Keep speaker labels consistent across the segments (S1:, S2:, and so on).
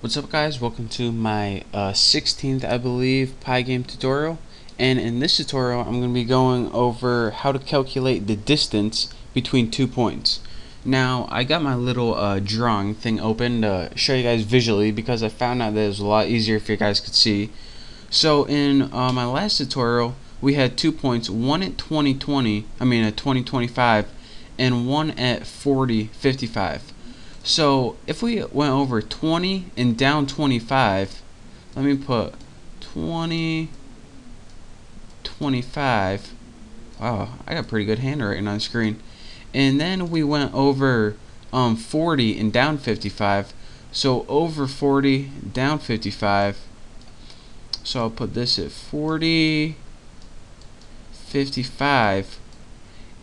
S1: What's up guys, welcome to my uh, 16th I believe Pygame tutorial and in this tutorial I'm going to be going over how to calculate the distance between two points. Now I got my little uh, drawing thing open to show you guys visually because I found out that it was a lot easier if you guys could see. So in uh, my last tutorial we had two points, one at 2020, I mean at 2025 and one at 4055. So if we went over 20 and down 25, let me put 20, 25. Wow, I got pretty good handwriting on screen. And then we went over um, 40 and down 55. So over 40, down 55. So I'll put this at 40, 55.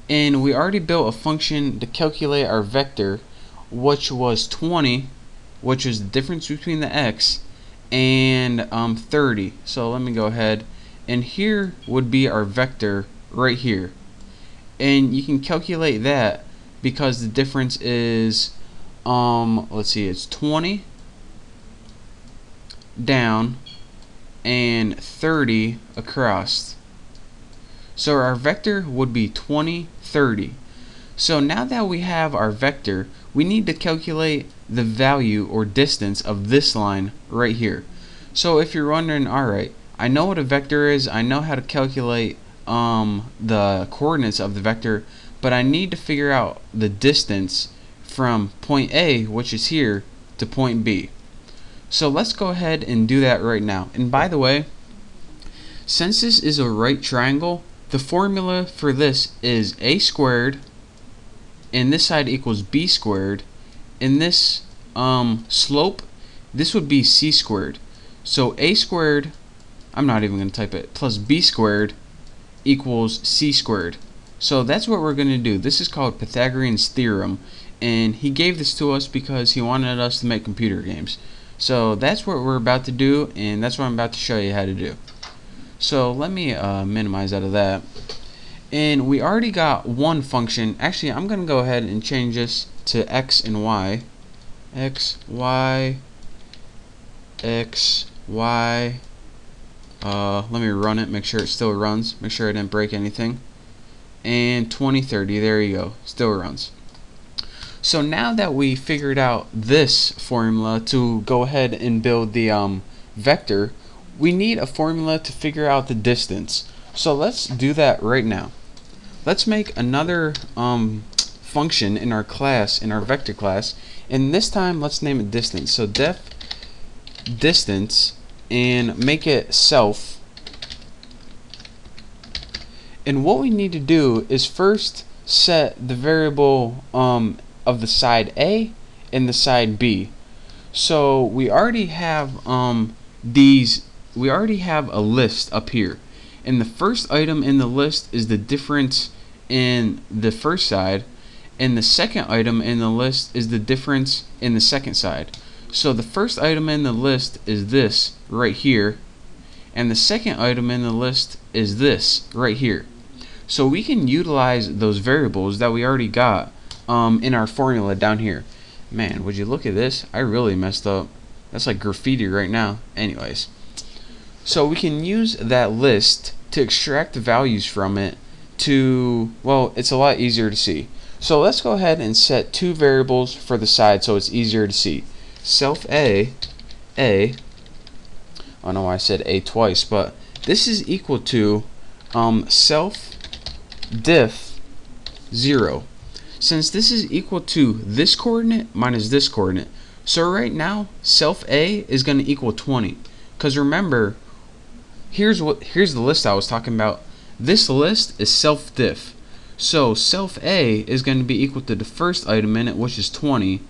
S1: And we already built a function to calculate our vector which was 20 which is the difference between the x and um, 30 so let me go ahead. And here would be our vector right here. And you can calculate that because the difference is um, let's see it's 20 down and 30 across. So our vector would be 20 30 so now that we have our vector, we need to calculate the value or distance of this line right here. So if you're wondering, alright, I know what a vector is, I know how to calculate um, the coordinates of the vector, but I need to figure out the distance from point A, which is here, to point B. So let's go ahead and do that right now. And by the way, since this is a right triangle, the formula for this is a squared and this side equals b squared in this um, slope this would be c squared. So a squared I'm not even going to type it plus b squared equals c squared. So that's what we're going to do. This is called Pythagorean's theorem and he gave this to us because he wanted us to make computer games. So that's what we're about to do and that's what I'm about to show you how to do. So let me uh, minimize out of that and we already got one function. Actually I'm gonna go ahead and change this to x and y. X y x y. Uh, let me run it make sure it still runs make sure I didn't break anything. And 2030 there you go still runs. So now that we figured out this formula to go ahead and build the um, vector we need a formula to figure out the distance so let's do that right now. Let's make another um, function in our class, in our vector class, and this time let's name it distance. So def distance and make it self. And what we need to do is first set the variable um, of the side A and the side B. So we already have um, these, we already have a list up here and the first item in the list is the difference in the first side and the second item in the list is the difference in the second side. So the first item in the list is this right here and the second item in the list is this right here. So we can utilize those variables that we already got um, in our formula down here. Man would you look at this? I really messed up. That's like graffiti right now. Anyways so we can use that list to extract values from it to, well, it's a lot easier to see. So let's go ahead and set two variables for the side so it's easier to see. Self A, A, I don't know why I said A twice, but this is equal to um, self diff 0. Since this is equal to this coordinate minus this coordinate, so right now self A is going to equal 20. Because remember, here's what here's the list I was talking about. This list is self diff. So self A is going to be equal to the first item in it, which is 20,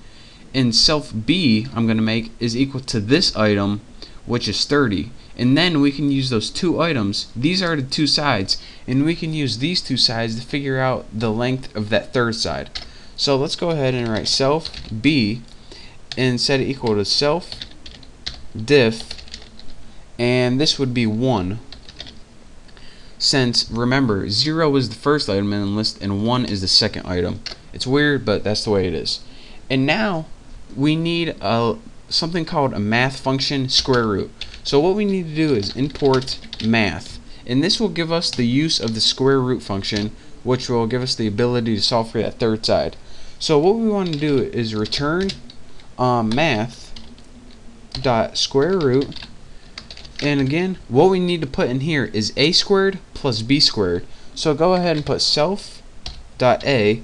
S1: and self B I'm going to make is equal to this item, which is 30. And then we can use those two items. These are the two sides, and we can use these two sides to figure out the length of that third side. So let's go ahead and write self B and set it equal to self diff and this would be 1 since remember 0 is the first item in the list and 1 is the second item it's weird but that's the way it is and now we need a something called a math function square root. So what we need to do is import math. And this will give us the use of the square root function, which will give us the ability to solve for that third side. So what we want to do is return um, math dot square root and again what we need to put in here is a squared plus b squared. So go ahead and put self dot a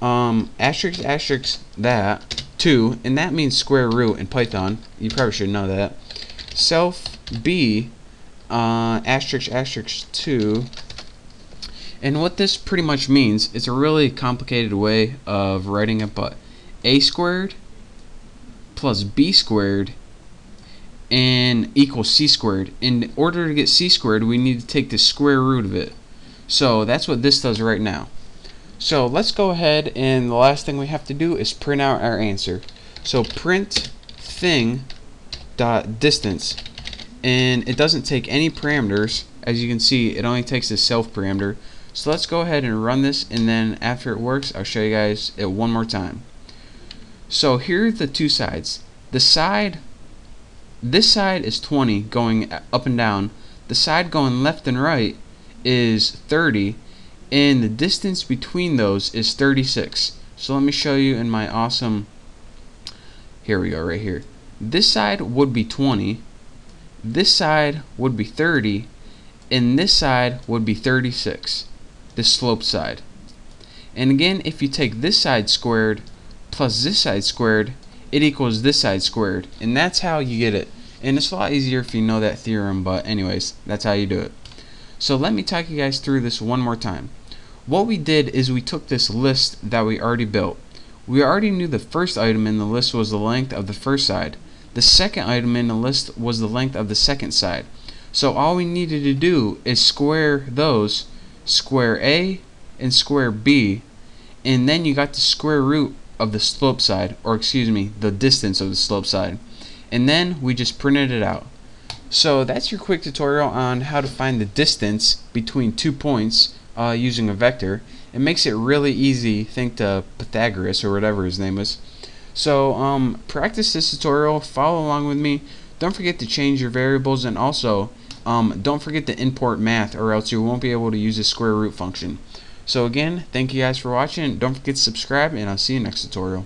S1: um, asterisk asterisk that 2 and that means square root in Python. You probably should know that. Self b uh, asterisk asterisk 2 and what this pretty much means it's a really complicated way of writing it but a squared plus b squared and equals c squared. In order to get c squared, we need to take the square root of it. So that's what this does right now. So let's go ahead and the last thing we have to do is print out our answer. So print thing dot distance and it doesn't take any parameters as you can see it only takes the self parameter so let's go ahead and run this and then after it works I'll show you guys it one more time so here are the two sides the side this side is 20 going up and down. The side going left and right is 30 and the distance between those is 36 so let me show you in my awesome here we go right here. This side would be 20 this side would be 30 and this side would be 36 the slope side. And again if you take this side squared plus this side squared it equals this side squared. And that's how you get it. And it's a lot easier if you know that theorem but anyways that's how you do it. So let me talk you guys through this one more time. What we did is we took this list that we already built. We already knew the first item in the list was the length of the first side. The second item in the list was the length of the second side. So all we needed to do is square those square A and square B and then you got the square root of the slope side, or excuse me, the distance of the slope side. And then we just printed it out. So that's your quick tutorial on how to find the distance between two points uh, using a vector. It makes it really easy, think to Pythagoras or whatever his name is. So um, practice this tutorial, follow along with me. Don't forget to change your variables and also um, don't forget to import math or else you won't be able to use the square root function. So again, thank you guys for watching. Don't forget to subscribe, and I'll see you next tutorial.